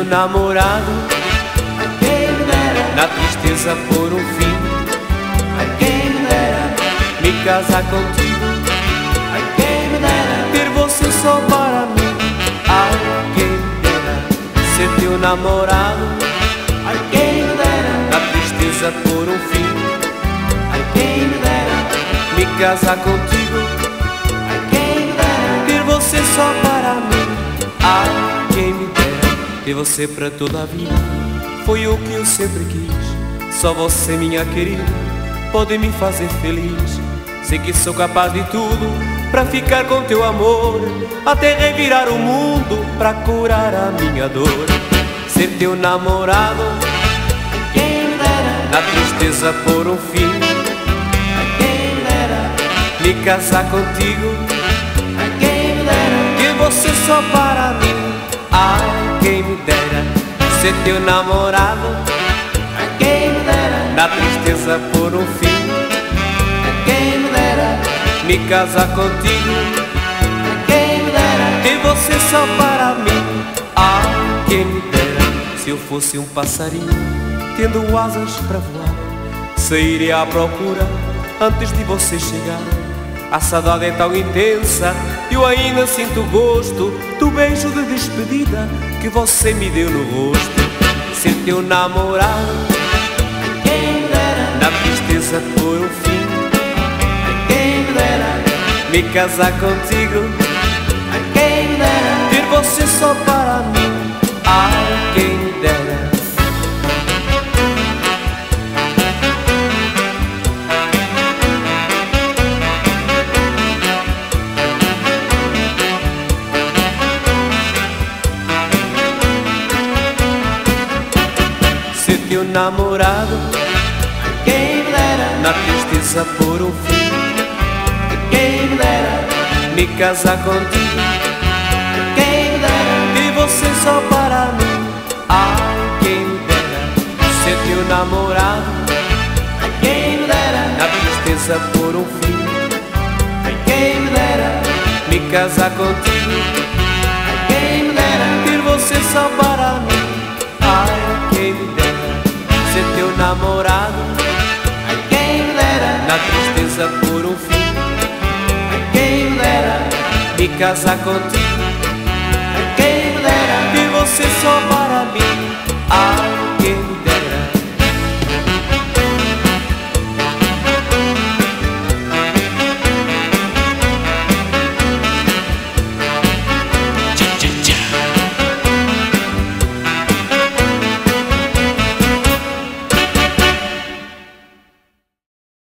teu namorado. Na tristeza por um fim, me casar contigo. Ter você só para mim. Ai, quem dera ser teu namorado. Na tristeza por um fim, me casar contigo. Ter você só para mim. Ai, ter você para toda a vida. Foi o que eu sempre quis. Só você, minha querida, pode me fazer feliz. Sei que sou capaz de tudo para ficar com teu amor, até revirar o mundo para curar a minha dor. Ser teu namorado, na tristeza por um fim, me casar contigo. que você só para mim. Ai, quem me dera ser teu namorado. quem me dera, Na tristeza por um fim, quem me dera, me casar contigo. quem me dera, Ter você só para mim. Ai, quem me dera se eu fosse um passarinho, tendo asas para voar. Sairia à procura antes de você chegar. A saudade é tão intensa, eu ainda sinto o gosto do beijo de despedida que você me deu no rosto. Ser teu namorado, quem na tristeza por um fim, quem dera, me casar contigo, quem dera, ter você só para mim. Namorado, quem me dera, na tristeza por um fim, quem me dera, me casar contigo. quem me dera, E você só para mim. Ai, quem me dera Ser teu namorado. Quem me dera, Na tristeza por um fim. Quem me dera, Me casar contigo namorado. Quem dera, Na tristeza por um fim. Quem dera, Me casar contigo. Quem dera, Ter você só